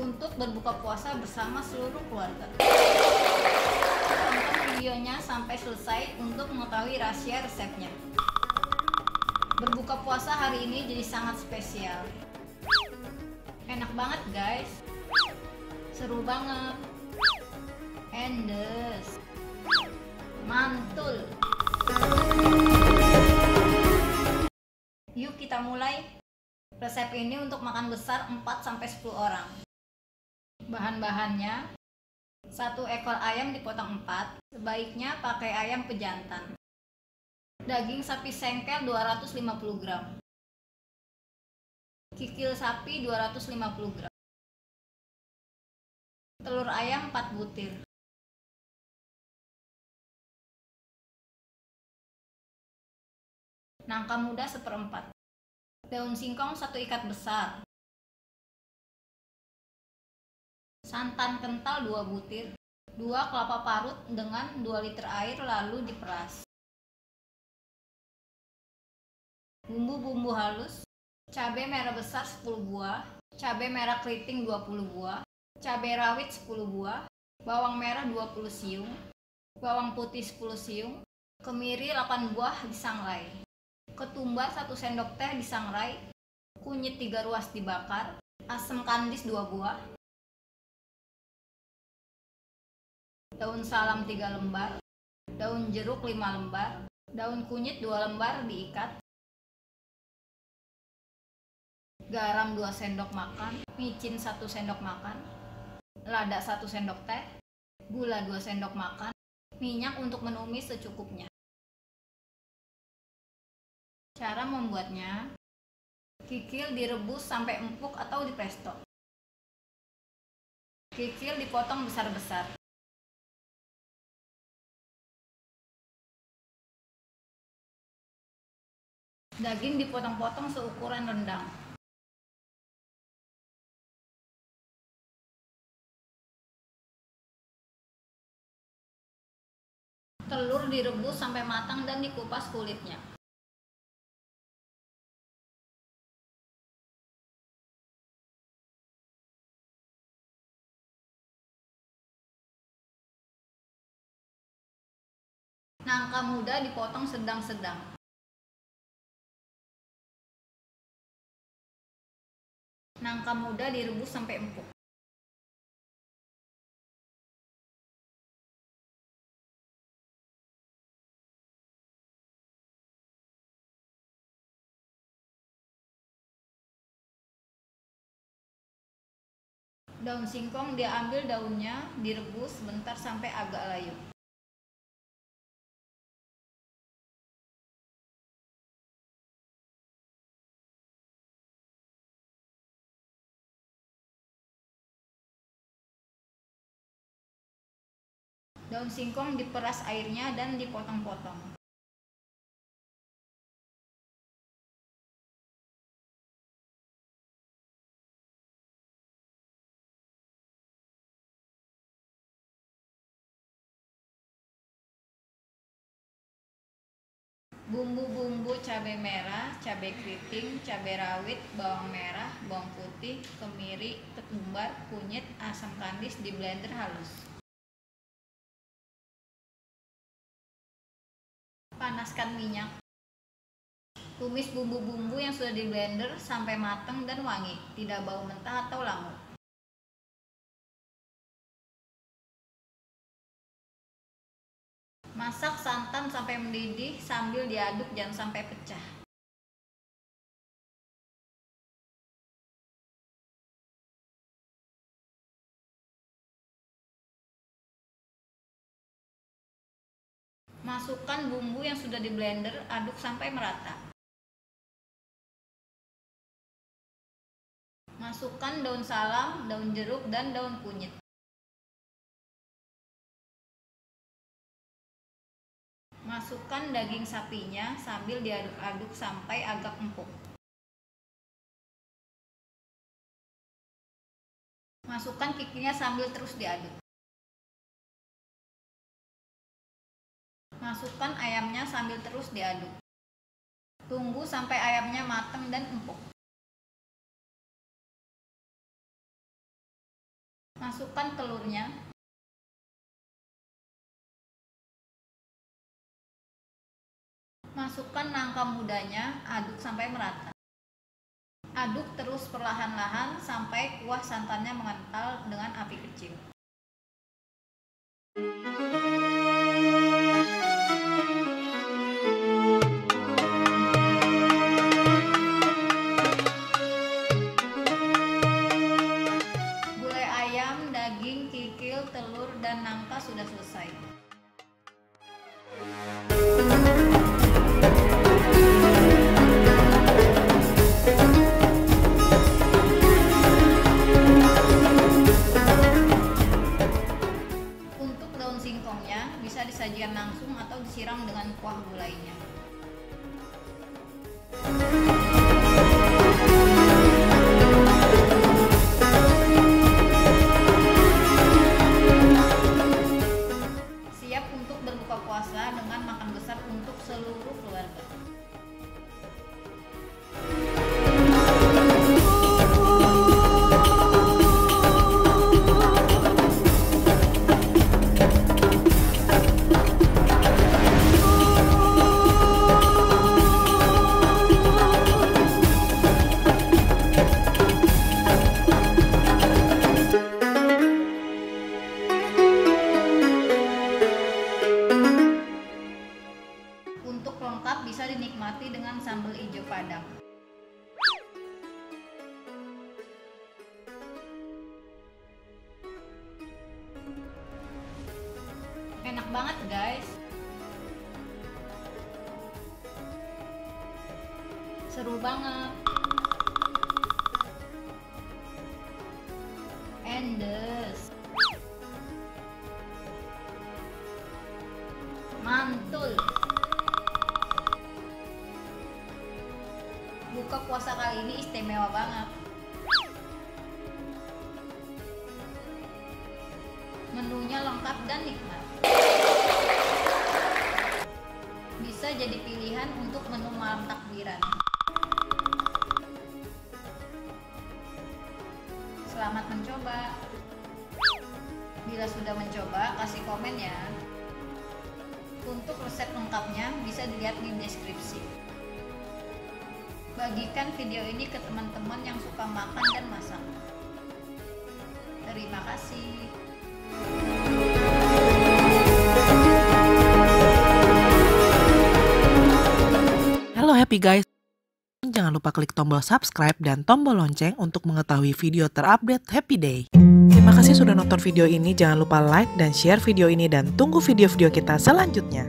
untuk berbuka puasa bersama seluruh keluarga. Tonton videonya sampai selesai untuk mengetahui rahasia resepnya. Berbuka puasa hari ini jadi sangat spesial. Enak banget guys. Seru banget. Endes. Mantul. Yuk kita mulai. Resep ini untuk makan besar 4-10 orang. Bahan-bahannya satu ekor ayam dipotong 4, sebaiknya pakai ayam pejantan. Daging sapi sengkel 250 gram. Kikil sapi 250 gram. Telur ayam 4 butir. Nangka muda seperempat. Daun singkong satu ikat besar. Santan kental 2 butir. 2 kelapa parut dengan 2 liter air lalu diperas. Bumbu-bumbu halus. Cabai merah besar 10 buah. Cabai merah keriting 20 buah. Cabai rawit 10 buah. Bawang merah 20 siung. Bawang putih 10 siung. Kemiri 8 buah disangrai ketumbar 1 sendok teh disangrai, kunyit 3 ruas dibakar, asam kandis 2 buah, daun salam 3 lembar, daun jeruk 5 lembar, daun kunyit 2 lembar diikat, garam 2 sendok makan, micin 1 sendok makan, lada 1 sendok teh, gula 2 sendok makan, minyak untuk menumis secukupnya. Cara membuatnya, kikil direbus sampai empuk atau di presto. Kikil dipotong besar-besar. Daging dipotong-potong seukuran rendang. Telur direbus sampai matang dan dikupas kulitnya. Nangka muda dipotong sedang-sedang. Nangka muda direbus sampai empuk. Daun singkong diambil daunnya, direbus sebentar sampai agak layu. Daun singkong diperas airnya dan dipotong-potong. Bumbu-bumbu cabai merah, cabai keriting, cabai rawit, bawang merah, bawang putih, kemiri, ketumbar, kunyit, asam kandis di blender halus. Panaskan minyak. Tumis bumbu-bumbu yang sudah di blender sampai matang dan wangi, tidak bau mentah atau langu. Masak santan sampai mendidih sambil diaduk jangan sampai pecah. Masukkan bumbu yang sudah di blender, aduk sampai merata. Masukkan daun salam, daun jeruk, dan daun kunyit. Masukkan daging sapinya sambil diaduk-aduk sampai agak empuk. Masukkan kikilnya sambil terus diaduk. Masukkan ayamnya sambil terus diaduk. Tunggu sampai ayamnya matang dan empuk. Masukkan telurnya. Masukkan nangka mudanya, aduk sampai merata. Aduk terus perlahan-lahan sampai kuah santannya mengental dengan api kecil. Disiram dengan kuah gulainya. Banget guys. Seru banget. Endes. Mantul. Buka puasa kali ini istimewa banget. Menunya lengkap dan nikmat. Jadi pilihan untuk menu malam takbiran. Selamat mencoba. Bila sudah mencoba, kasih komen ya. Untuk resep lengkapnya bisa dilihat di deskripsi. Bagikan video ini ke teman-teman yang suka makan dan masak. Terima kasih. Happy guys. Jangan lupa klik tombol subscribe dan tombol lonceng untuk mengetahui video terupdate Happy Day. Terima kasih sudah nonton video ini. Jangan lupa like dan share video ini dan tunggu video-video kita selanjutnya.